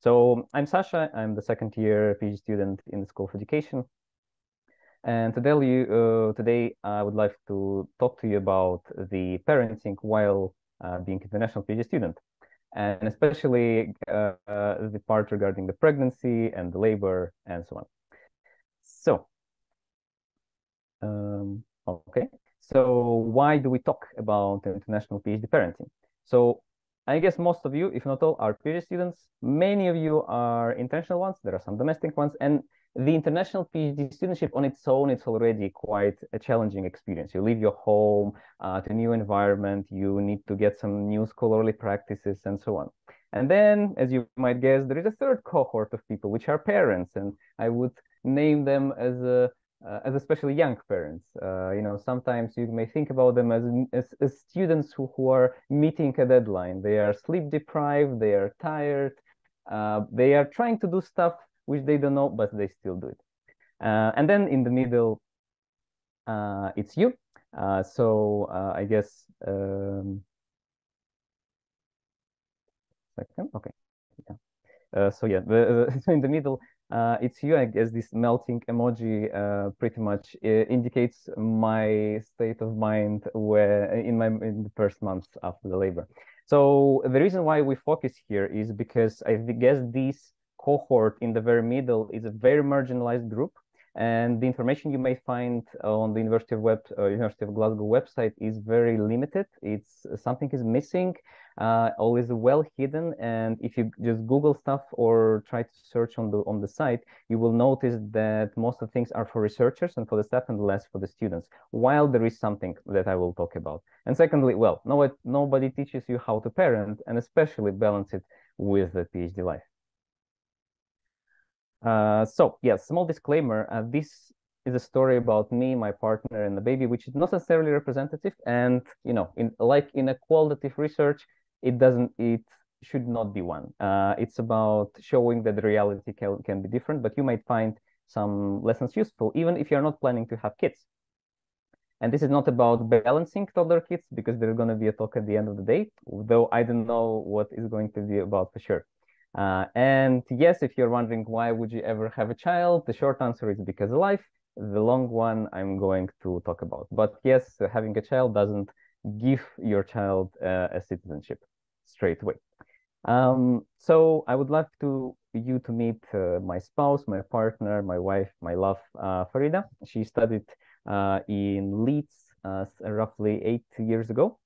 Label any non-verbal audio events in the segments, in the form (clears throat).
So I'm Sasha. I'm the second year PhD student in the School of Education. And today, you, uh, today I would like to talk to you about the parenting while uh, being international PhD student, and especially uh, the part regarding the pregnancy and the labor and so on. So, um, okay. So why do we talk about international PhD parenting? So I guess most of you, if not all, are PhD students. Many of you are international ones. There are some domestic ones. And the international PhD studentship on its own, it's already quite a challenging experience. You leave your home uh, to a new environment. You need to get some new scholarly practices and so on. And then, as you might guess, there is a third cohort of people, which are parents. And I would name them as a uh, as especially young parents. Uh, you know, sometimes you may think about them as, as, as, students who, who are meeting a deadline. They are sleep deprived, they are tired, uh, they are trying to do stuff which they don't know, but they still do it. Uh, and then in the middle, uh, it's you. Uh, so I guess, um, second, okay. Yeah. so yeah, (laughs) in the middle, uh, it's you, I guess this melting emoji uh, pretty much uh, indicates my state of mind where in my in the first months after the labor. So the reason why we focus here is because I guess this cohort in the very middle is a very marginalized group and the information you may find on the University of Web, uh, University of Glasgow website is very limited. It's something is missing, uh, always well hidden. And if you just Google stuff or try to search on the on the site, you will notice that most of the things are for researchers and for the staff and less for the students. While there is something that I will talk about. And secondly, well, nobody nobody teaches you how to parent and especially balance it with the PhD life. Uh, so yeah, small disclaimer. Uh, this is a story about me, my partner, and the baby, which is not necessarily representative. And you know, in like in a qualitative research, it doesn't. It should not be one. Uh, it's about showing that reality can, can be different, but you might find some lessons useful, even if you're not planning to have kids. And this is not about balancing toddler kids because there's going to be a talk at the end of the day, though I don't know what is going to be about for sure. Uh, and yes, if you're wondering why would you ever have a child, the short answer is because of life. The long one I'm going to talk about. But yes, having a child doesn't give your child uh, a citizenship straight away. Um, so I would love to you to meet uh, my spouse, my partner, my wife, my love, uh, Farida. She studied uh, in Leeds uh, roughly eight years ago.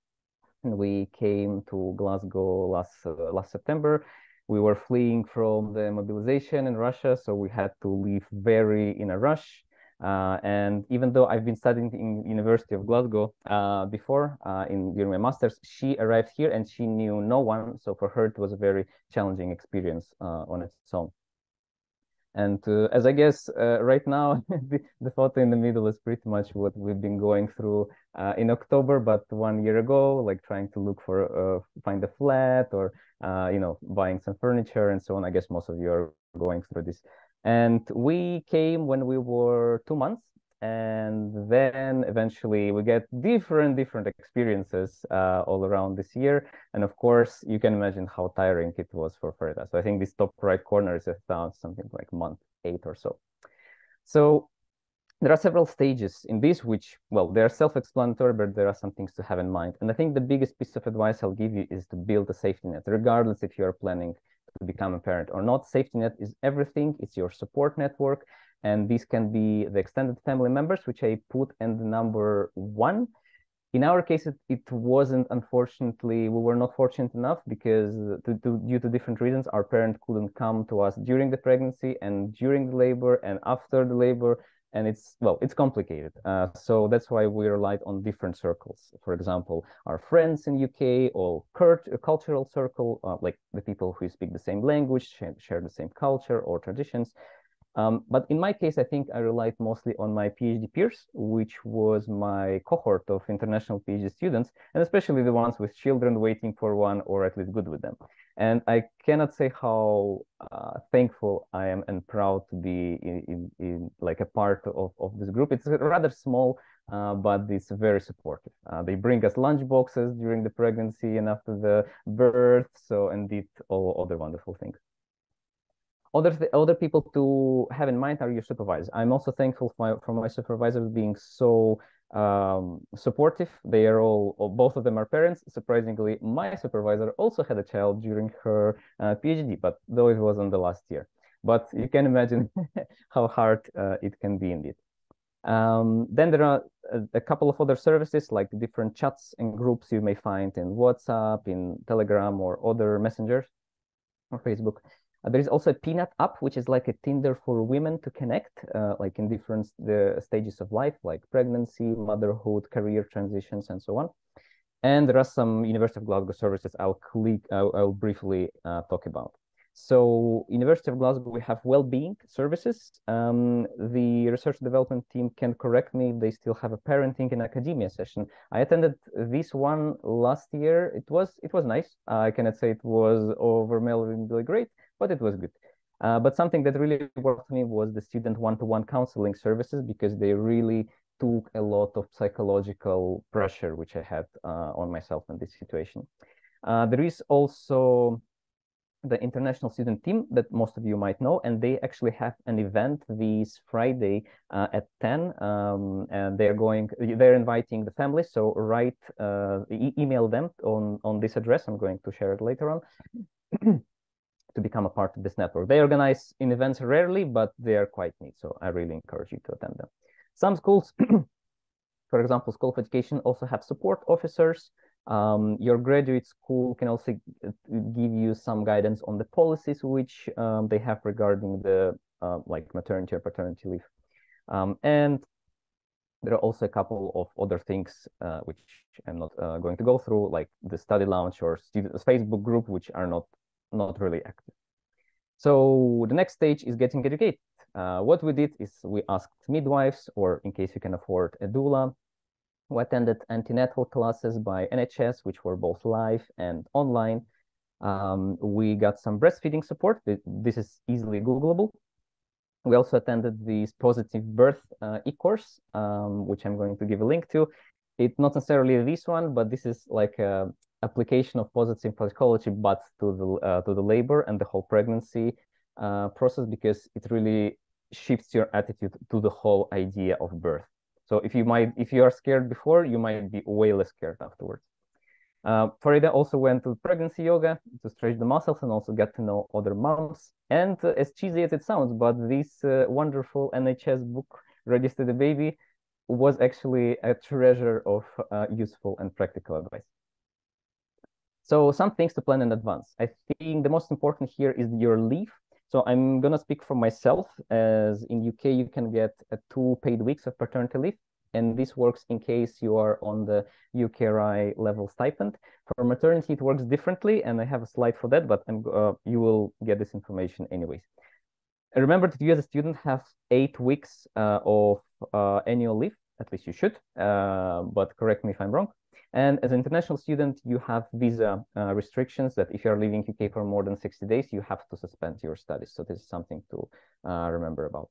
And we came to Glasgow last last September we were fleeing from the mobilization in Russia, so we had to leave very in a rush. Uh, and even though I've been studying in University of Glasgow uh, before uh, in during my masters, she arrived here and she knew no one. So for her, it was a very challenging experience uh, on its own. And uh, as I guess uh, right now, (laughs) the, the, photo in the middle is pretty much what we've been going through in October, but one year ago, like trying to look for, find a flat or, you know, buying some furniture and so on. I guess most of you are going through this. And we came when we were two months and then eventually we get different different experiences uh, all around this year. And of course you can imagine how tiring it was for Farida. So I think this top right corner is about something like month eight or so. So there are several stages in this which well they are self-explanatory but there are some things to have in mind. And I think the biggest piece of advice I'll give you is to build a safety net regardless if you're planning to become a parent or not safety net is everything it's your support network and these can be the extended family members, which I put in the number one. In our case, it, it wasn't, unfortunately, we were not fortunate enough because to, to, due to different reasons, our parent couldn't come to us during the pregnancy and during the labor and after the labor. And it's, well, it's complicated. Uh, so that's why we relied on different circles. For example, our friends in UK or cultural circle, uh, like the people who speak the same language, share the same culture or traditions. Um, but in my case, I think I relied mostly on my PhD peers, which was my cohort of international PhD students, and especially the ones with children waiting for one or at least good with them. And I cannot say how uh, thankful I am and proud to be in, in, in, like a part of, of this group. It's rather small, uh, but it's very supportive. Uh, they bring us lunch boxes during the pregnancy and after the birth, so and did all other wonderful things. other th other people to have in mind are your supervisors. I'm also thankful for my, for my supervisors being so um, supportive. They are all, both of them are parents. Surprisingly, my supervisor also had a child during her uh, PhD, but though it was in the last year. But you can imagine (laughs) how hard uh, it can be indeed. Um, then there are a, a, couple of other services like different chats and groups you may find in WhatsApp, in Telegram, or other messengers or Facebook. Uh, there is also a Peanut app, which is like a Tinder for women to connect, uh, like in different the stages of life, like pregnancy, motherhood, career transitions, and so on. And there are some University of Glasgow services I'll click, I'll, I'll briefly uh, talk about. So University of Glasgow, we have well-being services. Um, the research development team can correct me if they still have a parenting in academia session. I attended this one last year. It was it was nice. I cannot say it was overwhelmingly great, but it was good. Uh, but something that really worked for me was the student one-to-one counseling services because they really took a lot of psychological pressure, which I had uh, on myself in this situation. Uh, there is also the international student team that most of you might know, and they actually have an event this Friday uh, at 10. Um, and they're going, they're inviting the families. So write, uh, e email them on, on this address. I'm going to share it later on (clears throat) to become a part of this network. They organize in events rarely, but they are quite neat. So I really encourage you to attend them. Some schools, (clears throat) for example, School of Education also have support officers um, your graduate school can also give you some guidance on the policies which um, they have regarding the uh, like maternity or paternity leave. Um, and there are also a couple of other things uh, which I'm not uh, going to go through, like the study lounge or students Facebook group, which are not not really active. So the next stage is getting educated. Uh, what we did is we asked midwives, or in case you can afford a doula, who attended antenatal classes by NHS, which were both live and online. Um, we got some breastfeeding support. This is easily Googleable. We also attended this positive birth uh, e-course, um, which I'm going to give a link to. It's not necessarily this one, but this is like a application of positive psychology, but to the uh, to the labor and the whole pregnancy uh, process because it really shifts your attitude to the whole idea of birth. So if you might, if you are scared before, you might be way less scared afterwards. Uh, Farida also went to pregnancy yoga to stretch the muscles and also get to know other moms. And uh, as cheesy as it sounds, but this uh, wonderful NHS book, Ready Steady Baby, was actually a treasure of uh, useful and practical advice. So some things to plan in advance. I think the most important here is your leave. So I'm gonna speak for myself as in UK, you can get two paid weeks of paternity leave. And this works in case you are on the UKRI level stipend. For maternity, it works differently, and I have a slide for that, but uh, you will get this information anyways. Remember that you as a student have eight weeks uh, of uh, annual leave, at least you should, uh, but correct me if I'm wrong. And as an international student, you have visa uh, restrictions that if you're leaving UK for more than 60 days, you have to suspend your studies. So this is something to uh, remember about.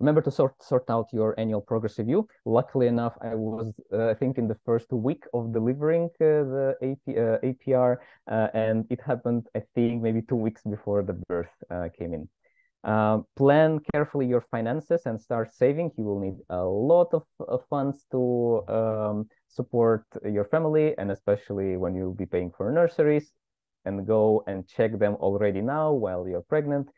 Remember to sort, sort out your annual progress review. Luckily enough, I was, uh, I think, in the first week of delivering uh, the AP, uh, APR, uh, and it happened, I think, maybe two weeks before the birth came in. Uh, plan carefully your finances and start saving. You will need a lot of, of funds to um, support your family, and especially when you'll be paying for nurseries, and go and check them already now while you're pregnant.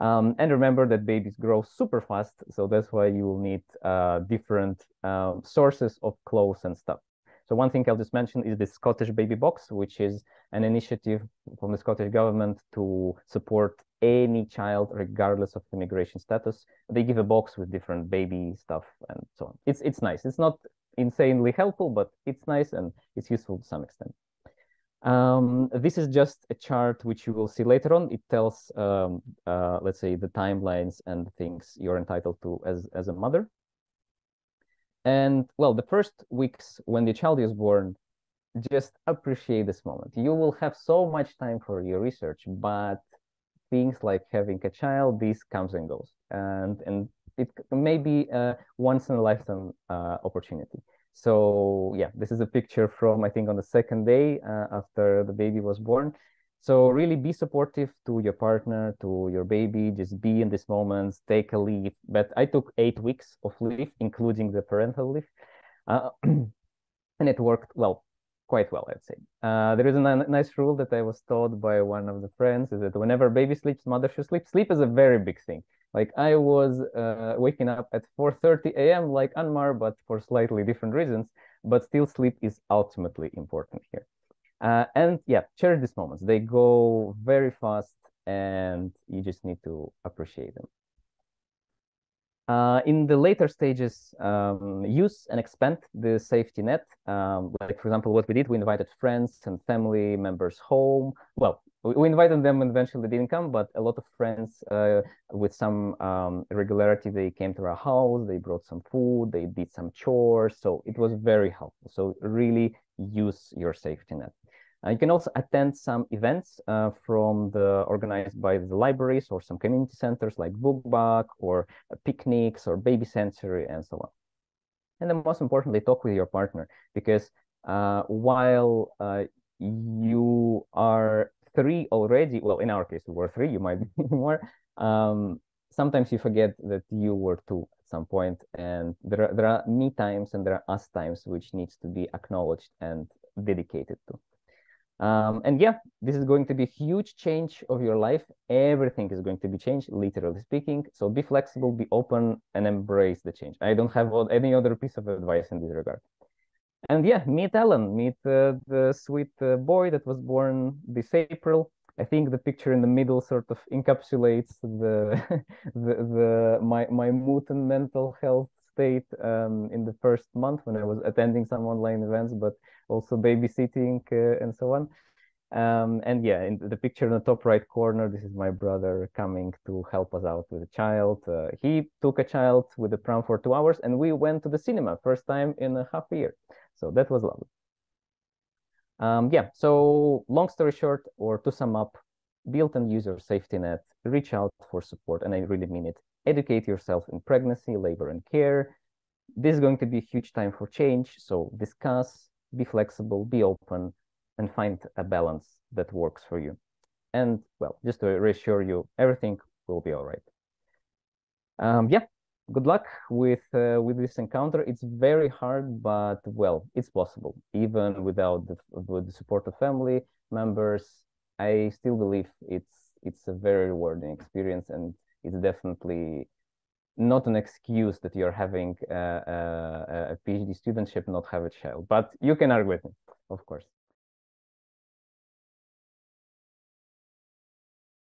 Um, and remember that babies grow super fast, so that's why you will need uh, different uh, sources of clothes and stuff. So one thing I'll just mention is the Scottish Baby Box, which is an initiative from the Scottish government to support any child, regardless of immigration status. They give a box with different baby stuff and so on. It's it's nice. It's not insanely helpful, but it's nice and it's useful to some extent. Um, this is just a chart which you will see later on. It tells, um, uh, let's say, the timelines and things you're entitled to as as a mother. And well, the first weeks when the child is born, just appreciate this moment. You will have so much time for your research, but things like having a child, this comes and goes. And, and it may be a once in a lifetime uh, opportunity. So yeah, this is a picture from, I think on the second day uh, after the baby was born. So really be supportive to your partner, to your baby. Just be in these moments. Take a leave. But I took eight weeks of leave, including the parental leave, uh, (clears throat) and it worked well, quite well, I'd say. Uh, there is a nice rule that I was taught by one of the friends: is that whenever baby sleeps, mother should sleep. Sleep is a very big thing. Like I was uh, waking up at 4:30 a.m. like Anmar, but for slightly different reasons. But still, sleep is ultimately important here. Uh, and yeah, cherish these moments. They go very fast and you just need to appreciate them. Uh, in the later stages, um, use and expand the safety net. Um, like, for example, what we did, we invited friends and family members home. Well, we invited them and eventually they didn't come, but a lot of friends uh, with some um, regularity, they came to our house, they brought some food, they did some chores. So it was very helpful. So really use your safety net. Uh, you can also attend some events uh, from the organized by the libraries or some community centers like Bookbug or uh, picnics or baby sensory and so on. And then most importantly, talk with your partner because uh, while uh, you are three already, well, in our case, we were three, you might be (laughs) more, um, sometimes you forget that you were two at some point and there are, there are me times and there are us times which needs to be acknowledged and dedicated to. Um, and yeah, this is going to be a huge change of your life. Everything is going to be changed, literally speaking. So be flexible, be open, and embrace the change. I don't have any other piece of advice in this regard. And yeah, meet Alan, meet uh, the sweet uh, boy that was born this April. I think the picture in the middle sort of encapsulates the (laughs) the, the my my mood and mental health state um, in the first month when I was attending some online events, but also babysitting uh, and so on. Um, and yeah, in the picture in the top right corner, this is my brother coming to help us out with a child. Uh, he took a child with the pram for two hours and we went to the cinema first time in a half year. So that was lovely. Um, yeah, so long story short, or to sum up, build and use your safety net, reach out for support, and I really mean it. Educate yourself in pregnancy, labor, and care. This is going to be a huge time for change, so discuss, be flexible, be open, and find a balance that works for you. And well, just to reassure you, everything will be all right. Um, yeah, good luck with uh, with this encounter. It's very hard, but well, it's possible. Even without the with the support of family members, I still believe it's it's a very rewarding experience, and it's definitely not an excuse that you're having uh, uh, a, a, a PhD studentship, not have a child. But you can argue with me, of course.